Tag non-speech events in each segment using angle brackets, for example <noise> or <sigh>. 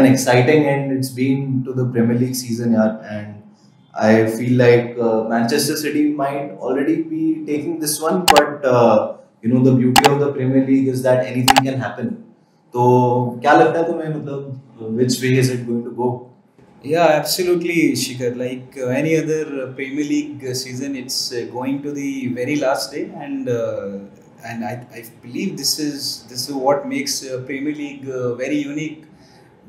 an exciting end it's been to the Premier League season, yeah, and I feel like uh, Manchester City might already be taking this one, but uh, you know the beauty of the Premier League is that anything can happen. तो क्या लगता है तुम्हें मतलब which way is it going to go? Yeah, absolutely, Shikhar. Like uh, any other uh, Premier League uh, season, it's uh, going to the very last day, and uh, and I, I believe this is this is what makes uh, Premier League uh, very unique.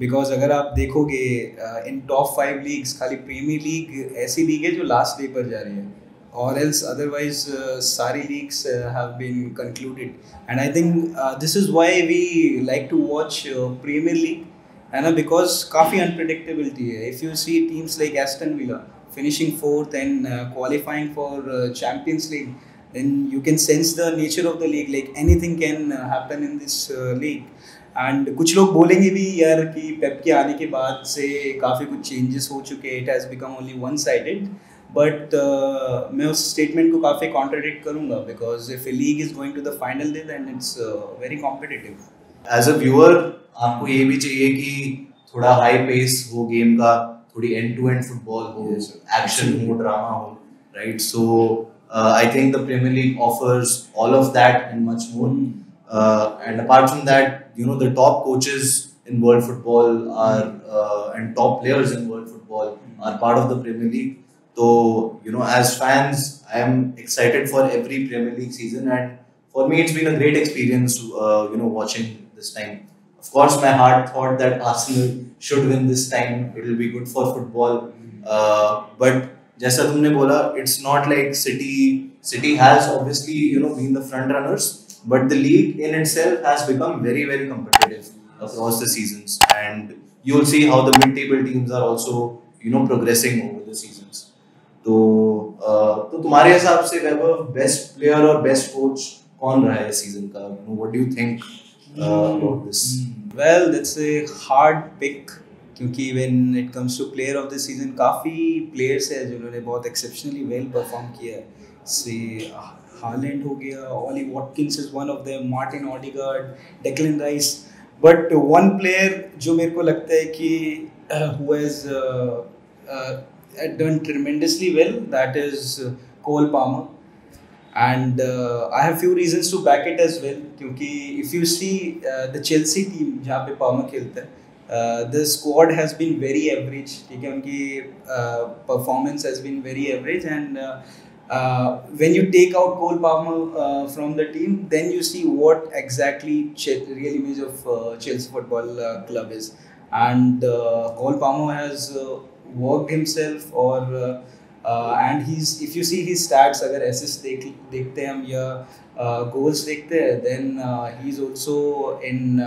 because अगर आप देखोगे इन top five leagues खाली Premier League ऐसी league है जो last day पर जा रही है और एल्स अदरवाइज़ सारी leagues have been concluded and I think this is why we like to watch Premier League है ना बिकॉज़ काफ़ी अनप्रडिक्टेबिलिटी है if you see teams like Aston Villa uh, qualifying for uh, Champions League, then you can sense the nature of the league. Like anything can uh, happen in this uh, league. And कुछ लोग बोलेंगे भी यार कि पेप के आने के बाद से काफ़ी कुछ चेंजेस हो चुके हैं। It has become only one sided but मैं उस स्टेटमेंट को काफ़ी कॉन्ट्रडिक्ट करूँगा because if a league is going to the final day then it's very competitive as a viewer आपको ये भी चाहिए कि थोड़ा हाई पेस हो गेम का थोड़ी एंड टू एंड फुटबॉल हो एक्शन हो ड्रामा हो right so I think the Premier League offers all of that and much more and apart from that you know the top coaches in world football are uh, and top players in world football are part of the Premier League. So you know, as fans, I am excited for every Premier League season, and for me, it's been a great experience. Uh, you know, watching this time. Of course, my heart thought that Arsenal should win this time. It will be good for football. Uh, but जैसा तुमने बोला, it's not like City. City has obviously you know been the front runners But the league in itself has become very, very competitive across the seasons. And you'll see how the mid-table teams are also, you know, progressing over the seasons. तो तो तुम्हारे हिसाब से Vaibhav best player और best coach कौन रहा है season का what do you think about this well that's a hard pick क्योंकि when it comes to player of the season काफ़ी प्लेयर्स हैं जिन्होंने बहुत एक्सेप्शनली वेल परफॉर्म किया है से हालैंड हो गया Ollie Watkins is one of the Martin Odegaard Declan Rice but one player जो मेरे को लगता है कि who done tremendously well that is Cole Palmer and I have few reasons to back it as well क्योंकि if you see the Chelsea team जहाँ पे Palmer खेलता है the squad has been very average ठीक है? उनकी performance has been very average and uh, uh, when you take out Cole Palmer uh, from the team, then you see what exactly Ch- real image of uh, Chelsea Football uh, Club is. And uh, Cole Palmer has uh, worked himself, or and he's if you see his stats, अगर assist देख देखते हम या goals देखते हैं, then he's also in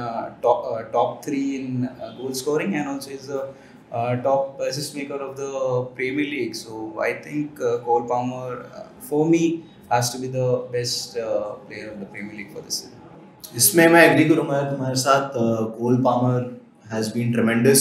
top top three in goal scoring, and also is a uh, top assist maker of the Premier League. So I think uh, Cole Palmer, uh, for me, has to be the best uh, player of the Premier League for this season. इसमें मैं agree करूंगा तुम्हारे साथ Cole Palmer has been tremendous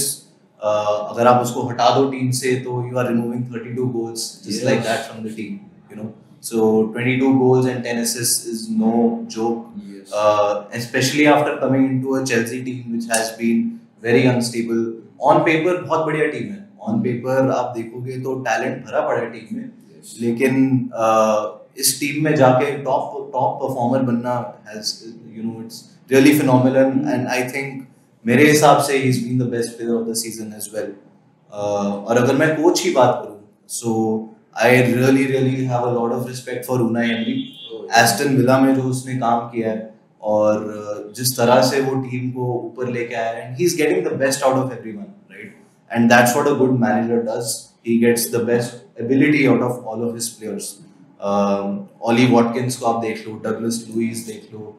अगर आप उसको हटा दो टीम से तो you are removing 32 goals just like that from the team you know so 22 goals and 10 assists is no joke yes. uh, especially after coming into a Chelsea team which has been very unstable on paper बहुत बढ़िया team है। On paper आप देखोगे तो talent भरा पड़ा है team में। लेकिन इस टीम में जाके टॉप टॉप परफॉर्मर बनना has you know it's really phenomenal and I think मेरे हिसाब से he is been the best player of the season as well और अगर मैं कोच की बात करूँ so I really really have a lot of respect for Unai Emery Aston Villa में जो उसने काम किया है और जिस तरह से वो टीम को ऊपर लेके आया and he is getting the best out of everyone right and that's what a good manager does he gets the best ability out of all of his players Ollie Watkins को आप देख लो Douglas Luiz देख लो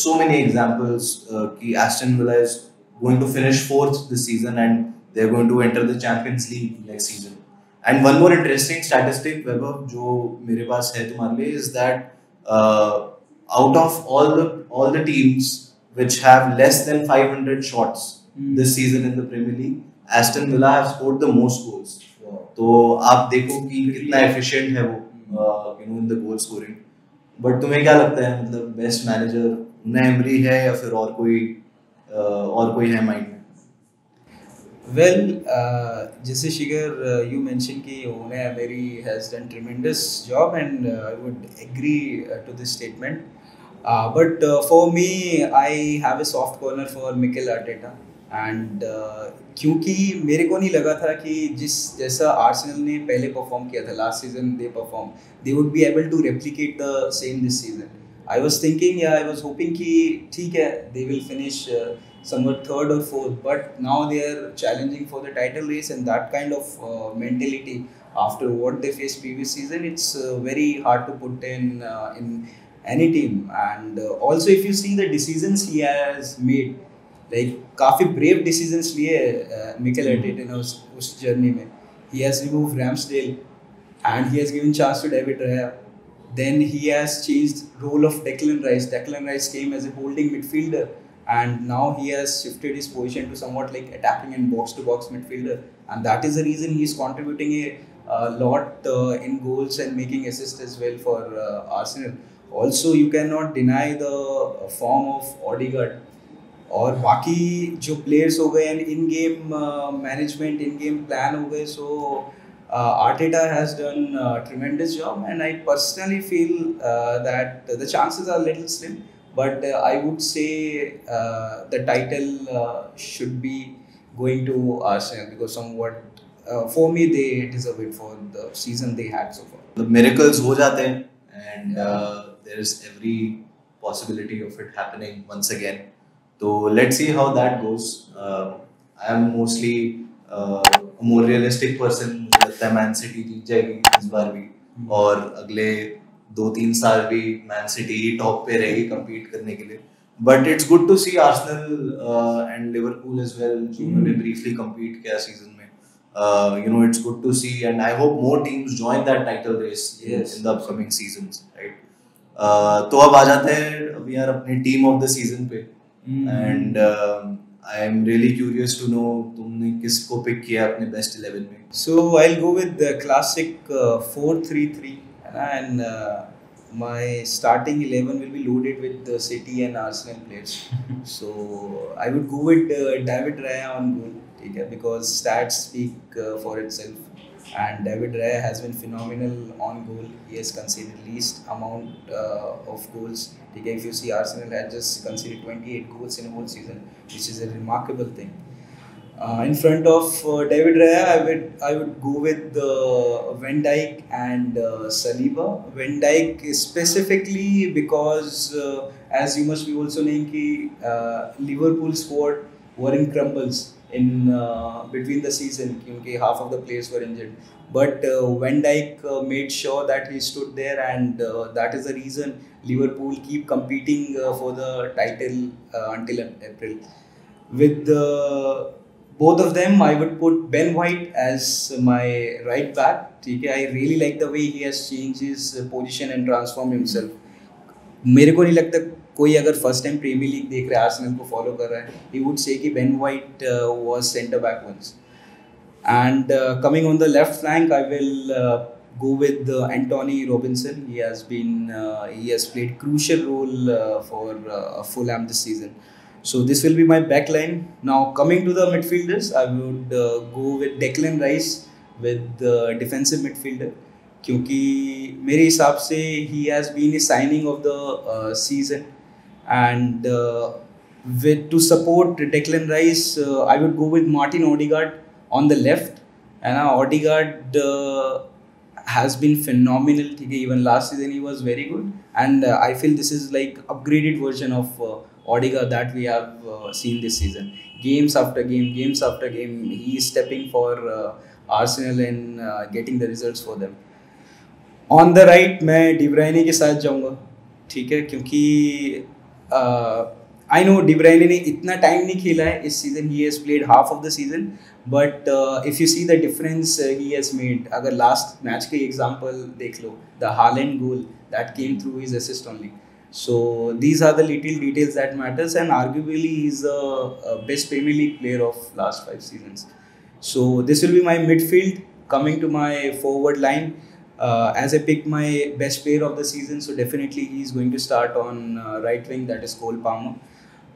so many examples कि Aston Villa is going to finish fourth this season and they're going to enter the Champions League next season. And one more interesting statistic, Weber, जो मेरे पास है तुम्हारे लिए, that uh, out of all the all the teams which have less than 500 shots mm. this season in the Premier League, Aston Villa have scored the most goals. तो आप देखो कि कितना एफिशिएंट है वो you know in the goal scoring but तुम्हें क्या लगता है मतलब बेस्ट मैनेजर उन्हें एमरी है या फिर और कोई uh, और कोई है माइंड में Well, uh, जैसे uh, you mentioned कि has done tremendous job and uh, I would agree uh, to this statement. Uh, but uh, for me, I have a soft corner for. And uh, क्योंकि मेरे को नहीं लगा था कि जिस जैसा आर्सेनल ने पहले परफॉर्म किया था last season they perform they would be able to replicate the same this season I was thinking या आई वाज होपिंग कि ठीक है they will finish fourth but now they are challenging for the title race and that kind of uh, mentality after what they faced previous season it's uh, very hard to put in uh, in any team and uh, also if you see the decisions he has made like काफ़ी brave decisions लिए Mikel Arteta ने उस उस journey में ही has remove Ramsdale and he has given chance to David Raya then he has changed role of Declan Rice. Declan Rice came as a holding midfielder and now he has shifted his position to somewhat like attacking and box to box midfielder and that is the reason he is contributing a, a lot uh, in goals and making assists as well for uh, Arsenal. Also you cannot deny the form of Odegaard और बाकी जो players हो गए and in game management in game plan हो गए so Arteta has done a tremendous job, and I personally feel uh, that the chances are a little slim. But uh, I would say uh, the title uh, should be going to Arsenal because somewhat, uh, for me, they deserve it for the season they had so far. The miracles हो जाते हैं and Uh, there is every possibility of it happening once again. तो let's see how that goes I am mostly more realistic person मुझे लगता है Man City जीत जाएगी इस बार भी और अगले दो तीन साल भी मैन सिटी ही टॉप पे रहेगी कम्पीट करने के लिए but it's good to see Arsenal and Liverpool as well जिन्होंने ब्रीफली कम्पीट किया सीज़न में you know it's good to see and I hope more teams join that title race Yes. in the upcoming seasons right uh, तो अब आ जाते हैं we are अपने team of the season पे। And I am really curious to know तुमने किसको pick किया अपने बेस्ट 11 में? So I will go with the classic 433 and my starting 11 will be loaded with City and Arsenal players so I would go with David Raya on goal ठीक है? Because stats speak for itself And David Raya has been phenomenal on goal. He has conceded least amount uh, of goals. If you see Arsenal had just conceded 28 goals in a whole season, which is a remarkable thing. Uh, in front of uh, David Raya, I would I would go with uh, Van Dijk and uh, Saliba. Van Dijk specifically because, uh, as you must be also knowing, कि, uh, Liverpool squad were in crumbles in uh, between the season क्योंकि half of the players were injured. But uh, Van Dijk uh, made sure that he stood there, and uh, that is the reason Liverpool keep competing uh, for the title uh, until April. With the both of them, I would put Ben White as my right back. ठीक है, I really like the way he has changed his uh, position and transformed himself. मेरे को नहीं लगता कोई अगर first time Premier League देख रहा है आर्सेनल को फॉलो कर रहा है ही वुड से कि Ben White was centre back once and coming on the left flank I will go with uh, Anthony Robinson. He has been uh, he has played crucial role uh, for uh, Fulham this season. So this will be my back line. Now coming to the midfielders, I would uh, go with Declan Rice with the defensive midfielder. क्योंकि मेरे हिसाब से he has been a signing of the uh, season and uh, with to support Declan Rice, uh, I would go with Martin Odegaard on the left. And uh, Odegaard uh, has been phenomenal. ठीक है, Even last season he was very good, and uh, I feel this is like upgraded version of uh, Odegaard that we have uh, seen this season. Games after game, games after game, he is stepping for uh, Arsenal and uh, getting the results for them. On the right मैं De Bruyne के साथ जाऊंगा ठीक है क्योंकि I know डिब्राइने ने इतना time नहीं खेला है इस season he has played half of the season but if you see the difference he has made अगर लास्ट मैच के एग्जांपल देख लो the Haaland goal that came through his assist only so these are the little details that matters and arguably is a best Premier League player of last five season so this will be my midfield coming to my forward line uh, as I picked my best player of the season, so definitely he's going to start on uh, right wing. That is Cole Palmer.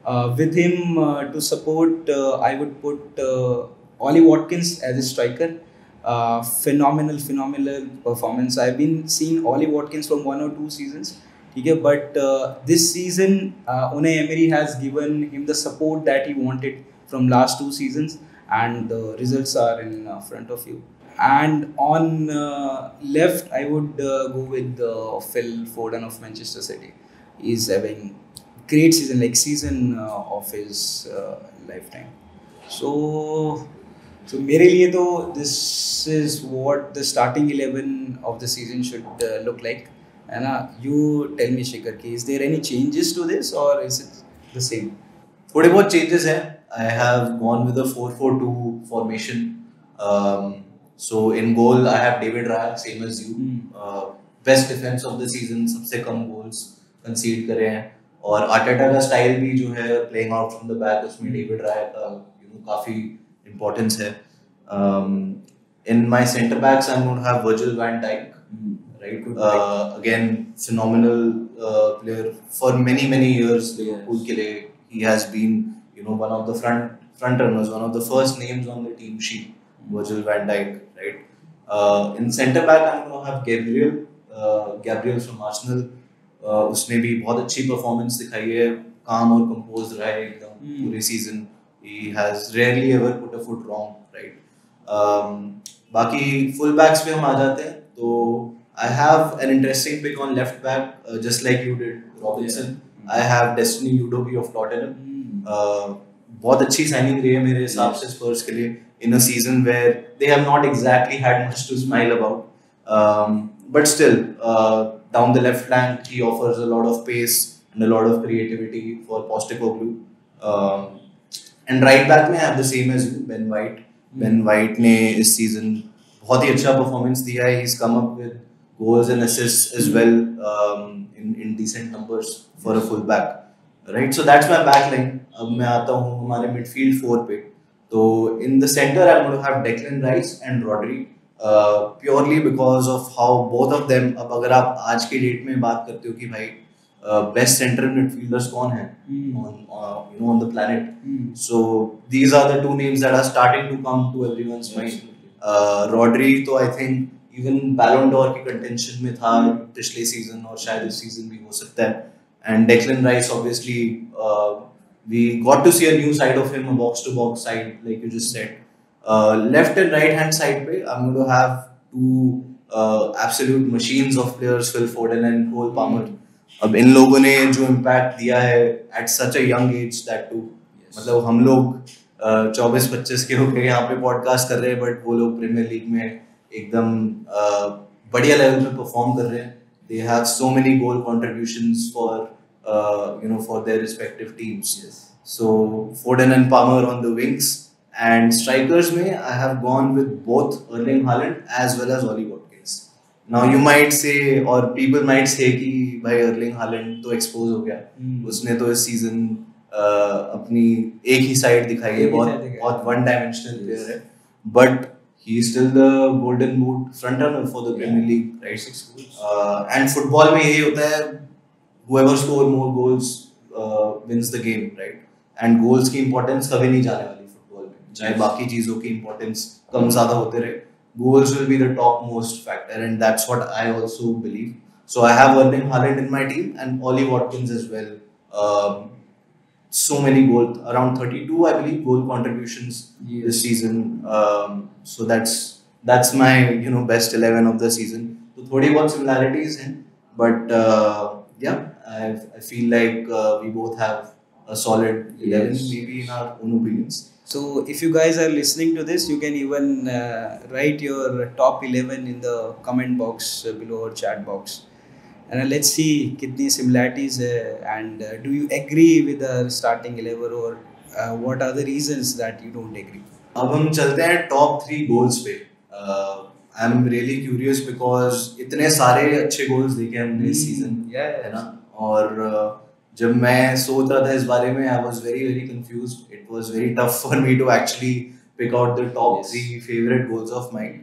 Uh, with him uh, to support, uh, I would put uh, Ollie Watkins as a striker, phenomenal, phenomenal performance. I've been seeing Ollie Watkins from one or two seasons. Okay, but this season, uh, Unai Emery has given him the support that he wanted from last two seasons, and the results are in front of you And on uh, left, I would uh, go with uh, Phil Foden of Manchester City. He's having great season, like season uh, of his uh, lifetime. So, so मेरे लिए तो this is what the starting eleven of the season should uh, look like. And uh, you tell me, Shikhar, ki, is there any changes to this or is it the same? थोड़े बहुत changes हैं I have gone with a 4-4-2 formation um, so in goal I have David Raya same as you Hmm. uh, best defense of the season सबसे कम goals concede करे हैं और Arteta का style भी जो है playing out from the back उसमें Hmm. David Raya का you know काफ़ी importance है um, in my centre backs I'm going to have Virgil van Dijk right? Good Uh, again, phenomenal uh, player for many many years. Liverpool के लिए he has been you know one of the front front runners, one of the first names on the team sheet. Virgil van Dijk, right? Uh, in center back, I know have Gabriel, uh, Gabriel from Arsenal. Uh, उसने भी बहुत अच्छी performance दिखाई है। काम और compose रहा है एकदम hmm. पूरे season he has rarely ever put a foot wrong right बाकी फुल बैक्स पे हम आ जाते हैं। तो I have an interesting pick on left back just like you did Robinson I have Destiny Udogie of Tottenham बहुत अच्छी signing रही है मेरे हिसाब से स्पर्स के लिए। uh, in a season where they have not exactly had much to smile about but still down the left flank he offers a lot of pace and a lot of creativity for Postecoglou and right back में I have the same as you Ben White Ben White ने इस season बहुत ही अच्छा performance दिया है he is come up with goals and assists as well um, in in decent numbers for a full back right so that's my back line अब मैं आता हूँ हमारे midfield four पे तो in the center I'm going to have Declan Rice and Rodri uh, purely because of how both of them अब अगर आप आज के डेट में बात करते हो कि भाई बेस्ट सेंटर मिडफील्डर्स कौन है Hmm. uh, on the planet Hmm. so these are the two names that are starting to come to everyone's mind uh, Rodri तो I think even Ballon d'Or की contention में था पिछले season और शायद इस सीज़न भी हो सकता है and Declan Rice obviously uh, we got to see a new side of him a box to box side like you just said uh, left and right hand side पे I'm going to have two uh, absolute machines of players Phil Foden and Cole Palmer अब इन लोगों ने जो impact दिया है at such a young age that too मतलब हम लोग चौबीस पच्चीस के होकर यहाँ पे पॉडकास्ट कर रहे हैं बट वो लोग प्रीमियर लीग में एकदम uh, बढ़िया लेवल पे परफॉर्म कर रहे हैं they have so many goal contributions for you know for their respective teams So Foden and Palmer on the wings, and strikers में I have gone with both Erling Haaland as well as Ollie Watkins. Now you might say or people might say कि भाई Erling Haaland तो expose हो गया Hmm. उसने तो इस season अपनी एक ही साइड दिखाई है ही बहुत है। बहुत वन डायमेंशनल प्लेयर है but he is still the golden boot front runner for the Premier League right Six goals. And football में यही होता है whoever score more goals uh, wins the game right and goals की importance कभी नहीं जाने वाली फुटबॉल में चाहे बाकी चीज़ों की importance कम ज़्यादा होते रहे goals will be the top most factor and that's what I also believe so I have Erling Haaland in my team and Ollie Watkins as well um, so many goal around 32 I believe goal contributions Yes. this season um, so that's that's my you know best 11 of the season so थोड़ी बहुत similarities हैं but uh, yeah I, I feel like uh, we both have a solid 11 Yes. maybe in our own opinions So if you guys are listening to this, you can even uh, write your top 11 in the comment box uh, below or chat box. And uh, let's see kitni similarities uh, and uh, do you agree with the starting 11 or uh, what are the reasons that you don't agree? अब हम चलते हैं top three goals पे I am really curious because इतने सारे अच्छे goals देखे हमने इस सीजन Yeah, है ना और uh, जब मैं सोच रहा था इस बारे में I was very very confuse it was very tough for me to actually pick out the top three favourite goals of mind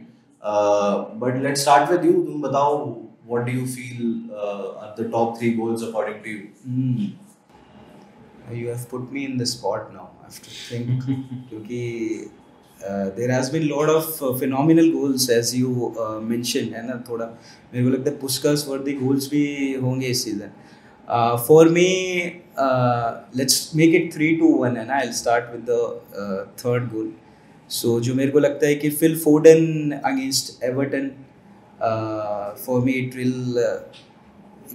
but let's start with you तुम बताओ what do you feel the top three goals according to you You? Have put me in the spot now. I have to think. <laughs> क्योंकि uh, there has been lot of uh, phenomenal goals as you uh, mentioned है ना थोड़ा। मेरे को लगता है पुस्कस वर्दी goals भी होंगे इस season for me let's make it three two one है ना I start with the third goal so जो मेरे को लगता है कि Phil Foden against Everton for me it will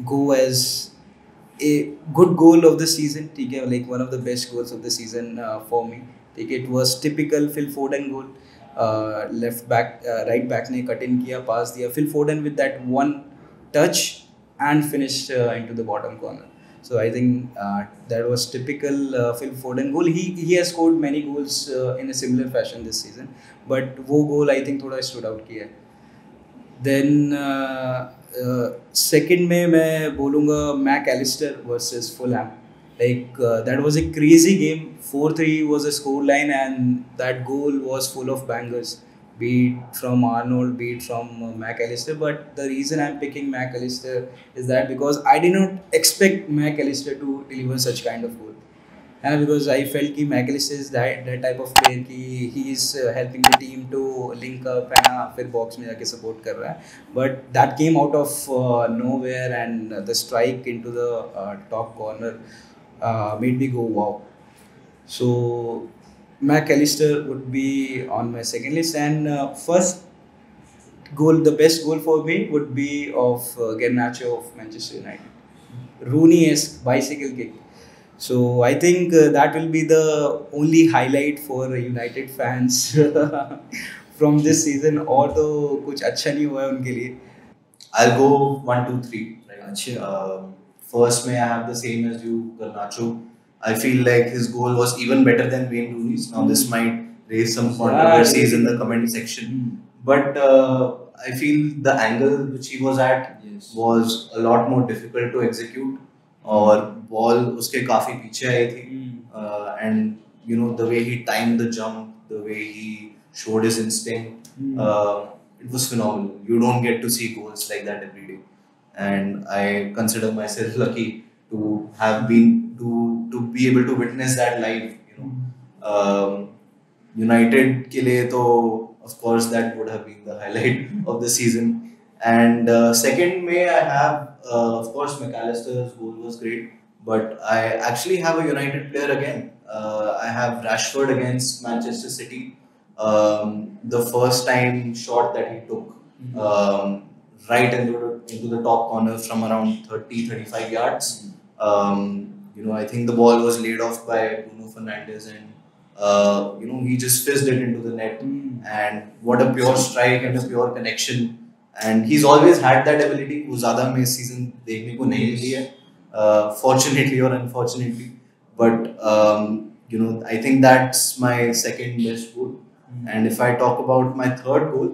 go as a good goal of the season ठीक है one of the best goals of the season uh, for me ठीक है typical Phil Foden goal uh, left back uh, right back ने cut in किया pass दिया Phil Foden with that one touch and finished uh, into the bottom corner so I think uh, that was typical uh, Phil Foden goal he he has scored many goals uh, in a similar fashion this season but वो goal I think थोड़ा stood out किया then second में मैं बोलूँगा Mac Allister versus Fulham like that was a crazy game four three was a scoreline and that goal was full of bangers beat from Arnold, beat from uh, McAllister. But the reason I'm picking McAllister is that because I did not expect McAllister to deliver such kind of goal. And because I felt कि McAllister is that, that type of player कि he is uh, helping the team to link up and uh, फिर box में जाके support कर है. But that came out of uh, nowhere and uh, the strike into the uh, top corner uh, made me go wow. So McAllister would be on my second list and uh, first goal, the best goal for me would be of uh, Garnacho of Manchester United. Rooney-esque bicycle kick. So I think uh, that will be the only highlight for United fans from this season. Although कुछ अच्छा नहीं हुआ है उनके लिए. I'll go one, two, three. Right? अच्छा. Um, first, may I have the same as you, Garnacho. I feel like his goal was even better than Wayne Rooney's. Now, this might raise some controversies in the comment section. Hmm. But uh, I feel the angle which he was at Yes. was a lot more difficult to execute. और ball उसके काफी पीछे आई थी Hmm. And you know the way he time the jump the way he showed his instinct Hmm. uh, it was phenomenal you don't get to see goals like that every day and i consider myself <laughs> lucky to have been to to be able to witness that live you know. Um, united ke liye to of course that would have been the highlight of the season. And uh, second may i have uh, of course mcallister's goal was great but i actually have a united player again. Uh, i have rashford against manchester city. Um, the first time shot that he took mm-hmm. um, right into the, into the top corner from around 30 35 yards. Mm-hmm. Um, you know i think the ball was laid off by bruno fernandes and uh, you know he just fizzed it into the net Hmm. and what a pure strike and a pure connection and he's always had that ability वो ज़्यादा में इस season देखने को नहीं मिली है uh, fortunately or unfortunately but um, you know I think that's my second best goal and if I talk about my third goal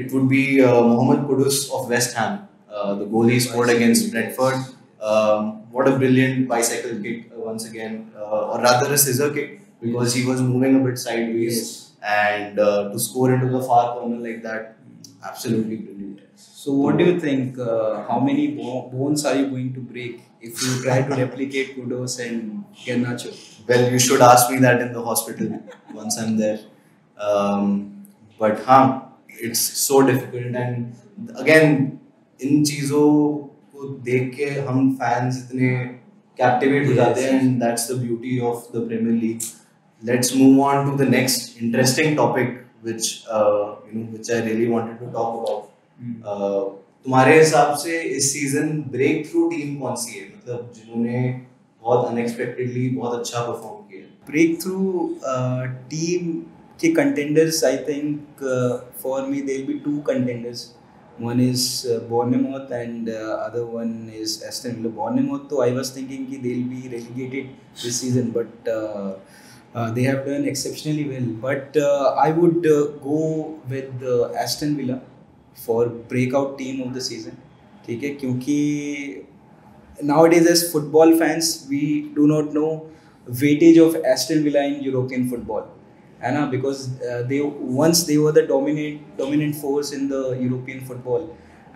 it would be uh, Mohamed Kudus of West Ham uh, the goal he scored against Brentford Um, what a brilliant bicycle kick uh, once again, uh, or rather a scissor kick because he was moving a bit sideways yes. and uh, to score into the far corner like that, absolutely brilliant. So, what do you think? Uh, how many bo- bones are you going to break if you try to replicate Kudos and Garnacho? Well, you should ask me that in the hospital <laughs> once I'm there. Um, but huh, it's so difficult. And again, in Chizo, को देख के हम fans इतने captivate हो जाते हैं the beauty of the Premier League. Let's move on to the next interesting topic which uh, you know which I really wanted to talk about. Uh, तुम्हारे हिसाब से इस सीज़न ब्रेक थ्रू टीम कौन सी है मतलब जिन्होंने बहुत अनएक्सपेक्टेडली बहुत अच्छा परफॉर्म किया Breakthrough uh, team के think uh, for me there will be two contenders. One is uh, Bournemouth and uh, other one is Aston Villa. Bournemouth, though I was thinking कि they'll be relegated this season, but uh, uh, they have done exceptionally well. But uh, I would uh, go with uh, Aston Villa for breakout team of the season. ठीक है क्योंकि nowadays as football fans we do not know weightage of Aston Villa in European football है ना because uh, they once they were the dominant dominant force in the European football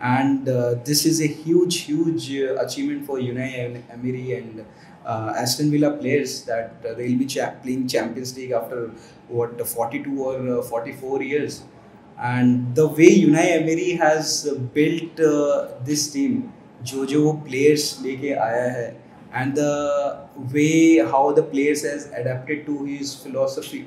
and uh, this is a huge, huge uh, achievement for Unai Emery and uh, Aston Villa players that uh, they'll be cha- playing Champions League after what 42 or uh, 44 years. And the way Unai Emery has uh, built uh, this team, जो जो players लेके आया है, and the way how the players has adapted to his philosophy.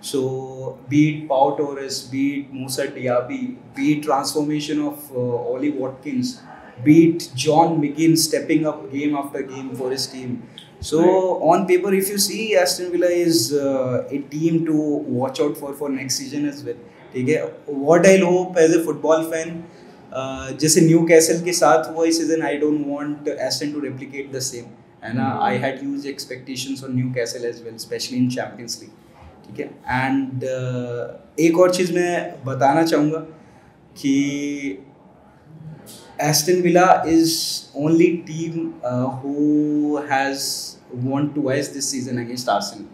So be it Pau Torres, be it Musa Diaby, be it transformation of uh, Ollie Watkins, be it John McGinn stepping up game after game for his team. So right. on paper, if you see Aston Villa is uh, a team to watch out for for next season as well. ठीक है what I hope as a football fan जैसे Newcastle के साथ हुआ इस season I don't want Aston to replicate the same है ना I had huge expectations on Newcastle as well specially in Champions League ठीक है एंड एक और चीज़ मैं बताना चाहूँगा कि Aston Villa is only team uh, who has won twice this season against Arsenal.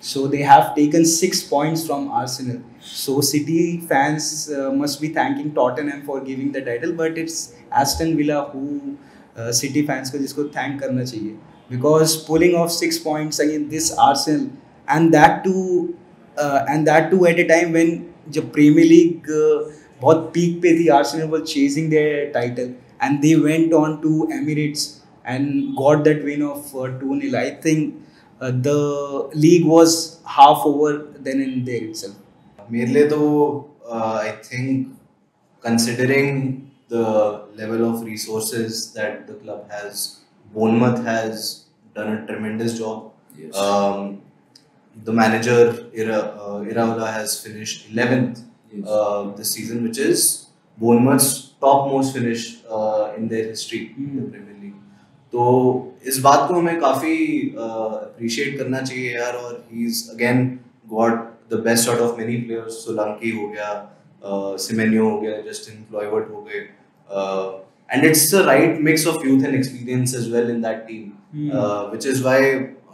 So they have taken six points from Arsenal. So City fans uh, must be thanking Tottenham for giving the title, but it's Aston Villa who uh, City fans को जिसको thank करना चाहिए because pulling off six points against this Arsenal and that too uh, and that too at a time when जब Premier League uh, बहुत peak पे थी Arsenal was chasing their title and they went on to Emirates and got that win of 2-0 I think the league was half over then in there itself मेरे लिए तो I think considering the level of resources that the club has Bournemouth has done a tremendous job Yes. um, the manager Ira, uh, Iraola has finished 11th uh, this season, which is Bournemouth's topmost finish uh, in their history in the Hmm. Premier League. तो इस बात को हमें काफ़ी appreciate करना चाहिए यार और he is again got the best out of many players Solanke हो गया सिमेनियो हो गया जस्टिन फ्लॉयवर्ट हो गए and it's the right mix of youth and experience as well in that team which is why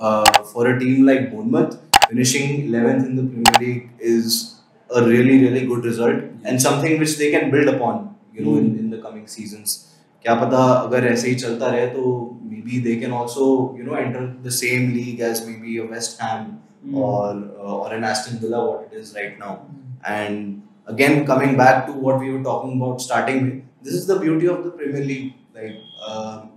uh, for a team like Bournemouth finishing 11th in the Premier League is a really really good result and something which they can build upon you know in, in the coming seasons क्या पता अगर ऐसे ही चलता रहे तो maybe they can also you know enter the same league as maybe a West Ham Hmm. or uh, or an Aston Villa what it is right now and again coming back to what we were talking about starting with this is the beauty of the Premier League like um,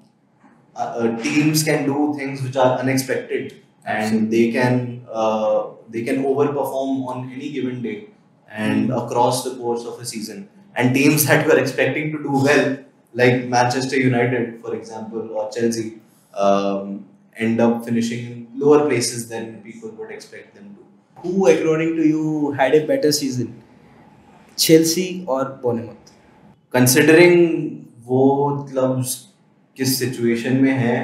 uh, uh, teams can do things which are unexpected and they can uh, they can overperform on any given day and across the course of a season and teams <laughs> that were expecting to do well like Manchester United for example or Chelsea um, end up finishing in lower places than people would expect them to who according to you had a better season Chelsea or Bournemouth considering वो clubs किस situation में हैं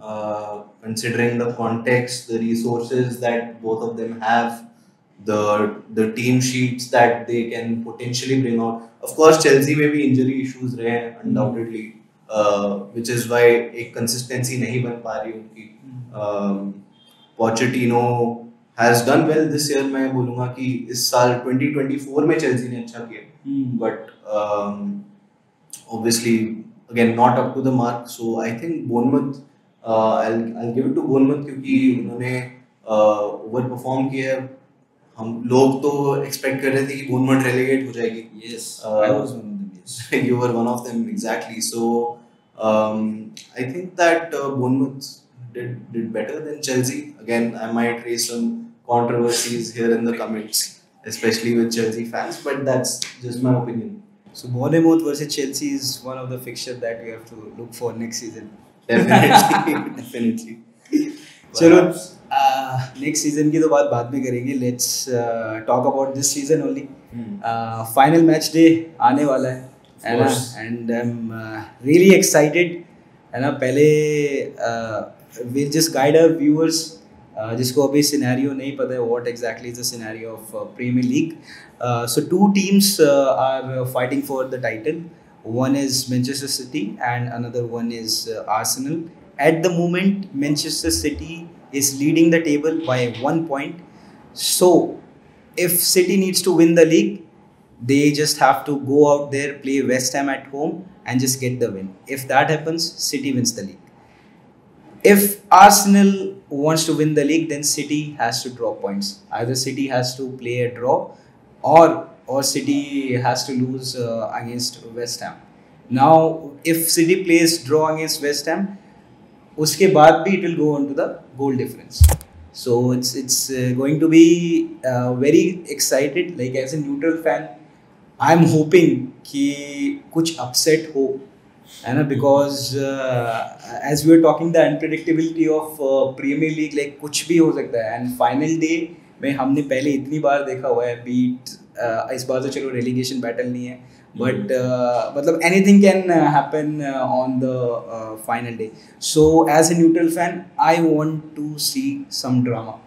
uh, considering the context the resources that both of them have the the team sheets that they can potentially bring out of course Chelsea में भी injury issues रहे हैं undoubtedly uh, which is why एक consistency नहीं बन पा रही उनकी um, Pochettino has done well this year मैं बोलूँगा कि इस साल 2024 में चेल्सी ने अच्छा किया but um, obviously again not up to the mark so I think Bournemouth uh, I'll, I'll give it क्योंकि उन्होंने ओवर परफॉर्म किया है हम लोग तो एक्सपेक्ट कर रहे थे कि बोनमट रेलीगेट हो जाएगी Uh, one of them yes you were one of them exactly. So um, I think that uh, Bournemouth did did better than Chelsea. Again, I might raise some controversies here in the comments, especially with Chelsea fans, but that's just my opinion. So Bournemouth versus Chelsea is one of the fixture that we have to look for next season. Definitely, <laughs> definitely. <laughs> चलो next season की तो बात बाद में करेंगे. Let's talk about this season only. Final match day आने वाला है. है ना? And I am really excited है ना? पहले will just guide our viewers जिसको अभी सिनेरियो नहीं पता है what exactly is the scenario of Premier League so two teams are fighting for the title one is Manchester City and another one is uh, Arsenal. At the moment, Manchester City is leading the table by one point. So, if City needs to win the league, they just have to go out there, play West Ham at home, and just get the win. If that happens, City wins the league. If Arsenal wants to win the league, then City has to draw points. Either City has to play a draw, or or City has to lose uh, against West Ham. Now, if City plays draw against West Ham, उसके बाद भी it will go on to the goal difference. So it's it's uh, going to be uh, very excited. Like as a neutral fan, I'm hoping कि कुछ upset हो है ना because as we are talking the unpredictability of Premier League like कुछ भी हो सकता है एंड फाइनल डे में हमने पहले इतनी बार देखा हुआ है बीट uh, इस बार तो चलो रेलीगेशन बैटल नहीं है बट uh, मतलब anything can happen on the final day so as a neutral fan I want to see some drama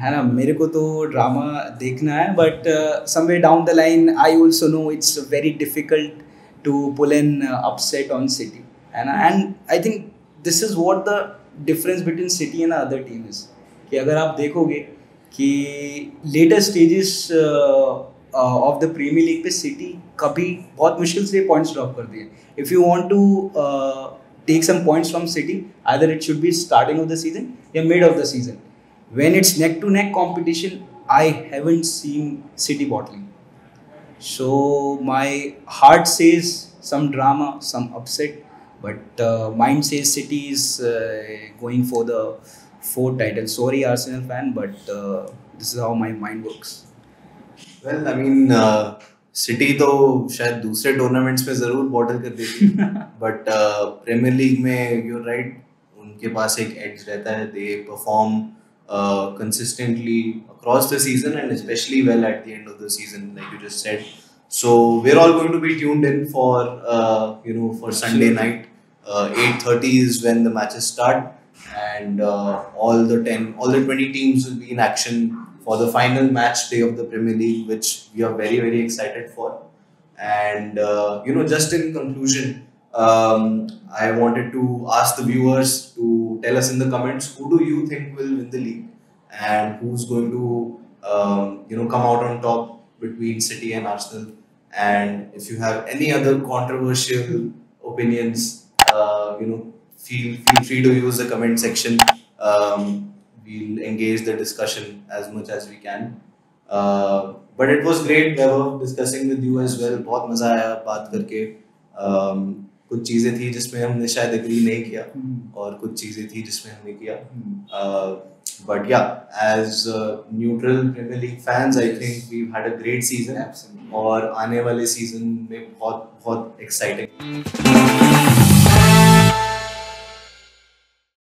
है ना? मेरे को तो ड्रामा देखना है but somewhere down the line I also know it's very difficult to pull an upset on City है ना? And I think this is what the difference between City and other team is कि अगर आप देखोगे कि later stages of the Premier League पे City कभी बहुत मुश्किल से पॉइंट्स ड्रॉप कर दिए। If you want to take some points from City rather it should be starting of the season या mid of the season when it's neck to neck competition I haven't seen City bottling so my heart says some drama some upset but mind says City is going for the fourth title. Sorry, Arsenal fan, but uh, this is how my mind works. Well, I mean, uh, City तो शायद दूसरे tournaments में ज़रूर bottle कर देती but Premier League में you're right उनके पास एक एज रहता है they perform uh, consistently across the season and especially well at the end of the season, like you just said. So we're all going to be tuned in for uh, you know for Sunday night. Uh, 8:30 is when the matches start, and uh, all the 10, all the 20 teams will be in action for the final match day of the Premier League, which we are very very excited for. And uh, you know, just in conclusion, um, I wanted to ask the viewers to tell us in the comments who do you think will win the league and who's going to um, you know come out on top between City and Arsenal. And if you have any other controversial opinions, uh, you know, feel feel free to use the comment section. Um, we'll engage the discussion as much as we can. Uh, but it was great, Weber, discussing with you as well. बहुत मज़ा आया बात करके. Um, कुछ चीज़ें थी जिसमें हमने शायद एग्री नहीं किया और कुछ चीज़ें थी जिसमें हमने किया बट या as neutral Premier League fans I think we had a great season और आने वाले सीज़न में बहुत बहुत एक्साइटिंग